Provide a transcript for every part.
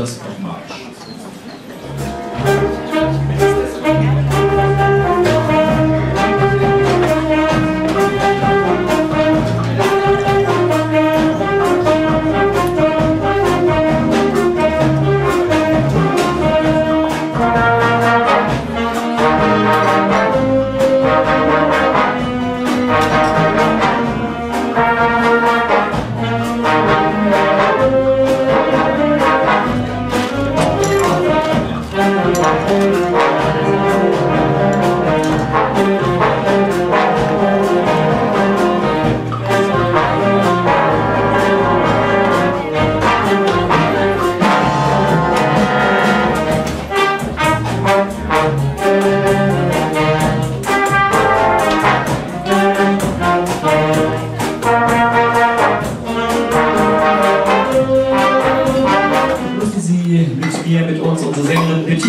cosas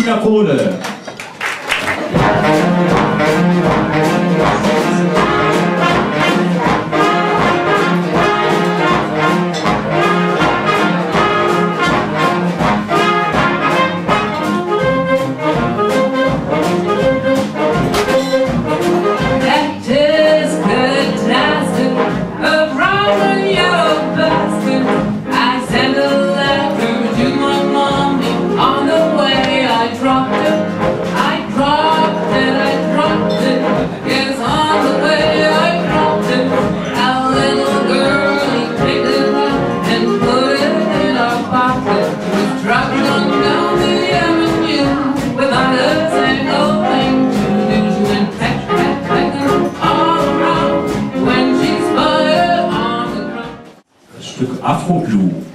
Sängerin Bettina afro-blue.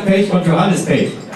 Pech und Johannes Pech.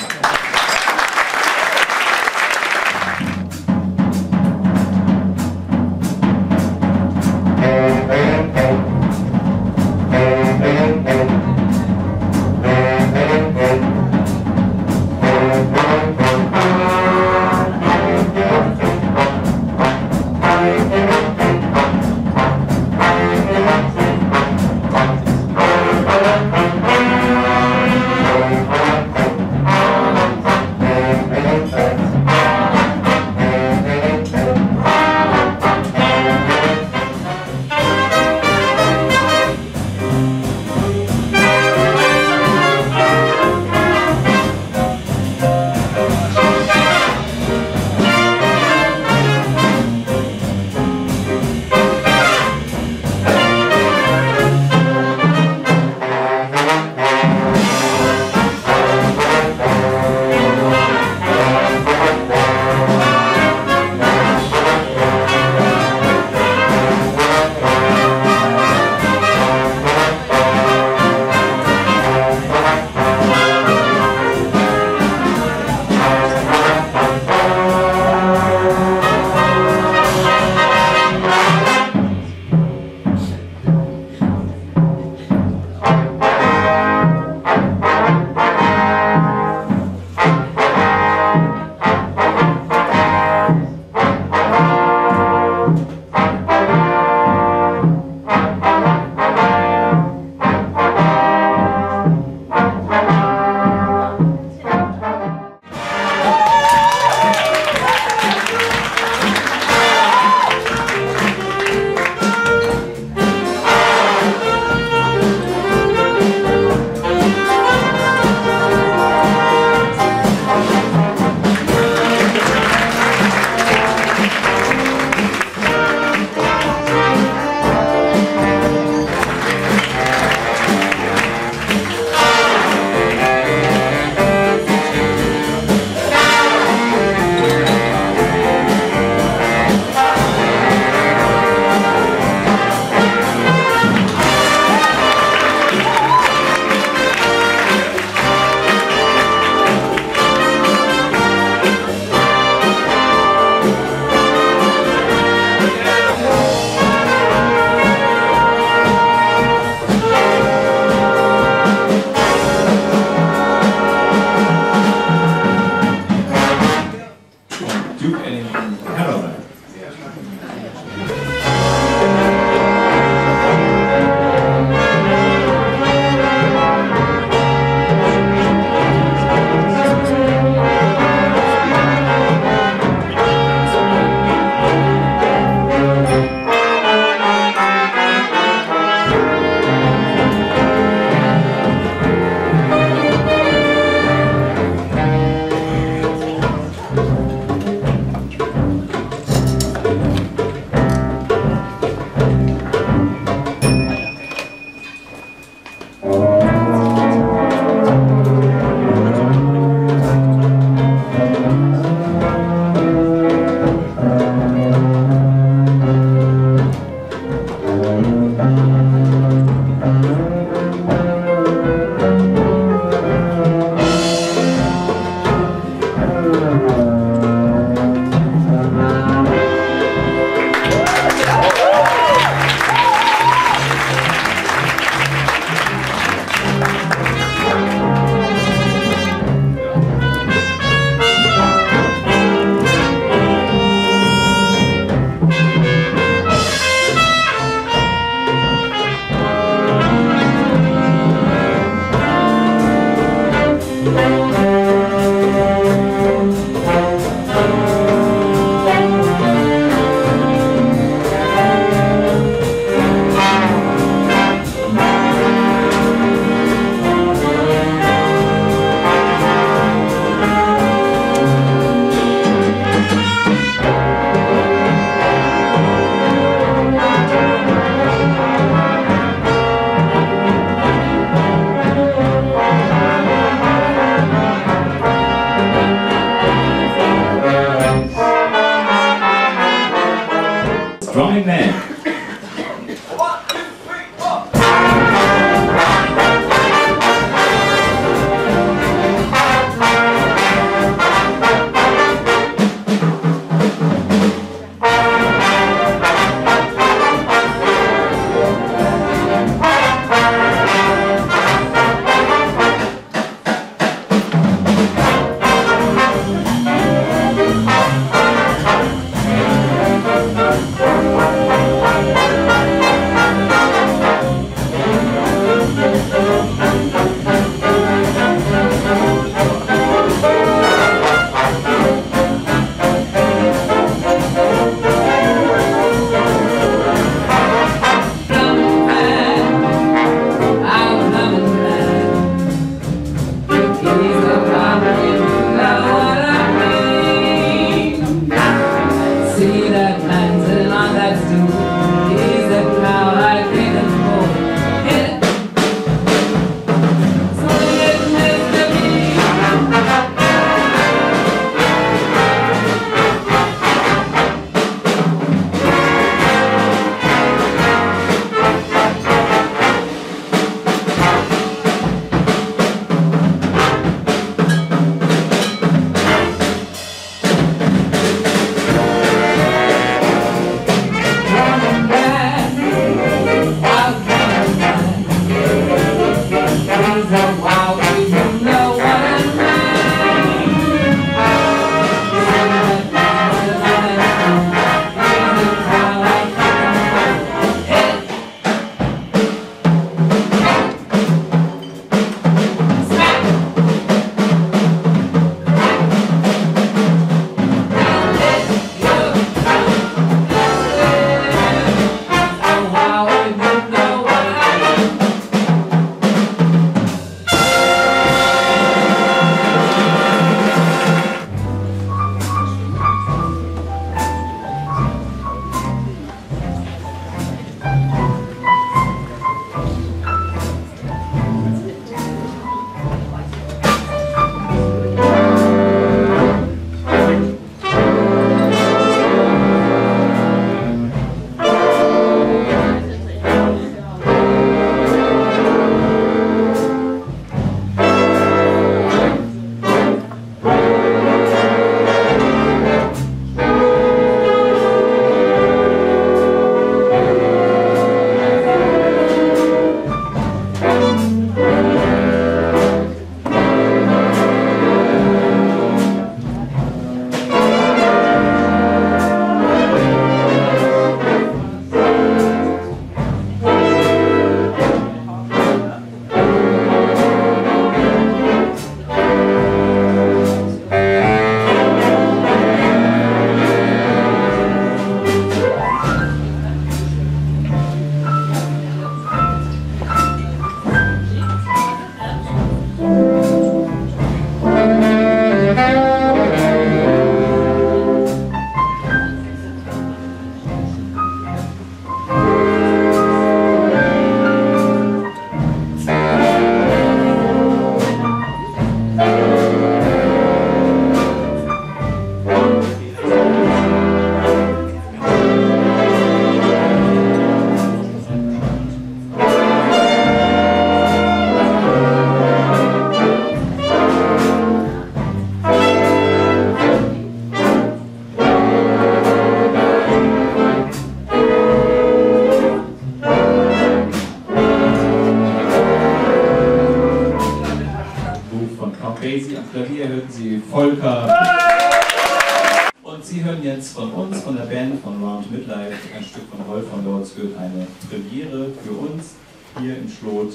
es wird eine Premiere für uns hier im Schlot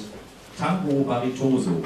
Tango Baritoso.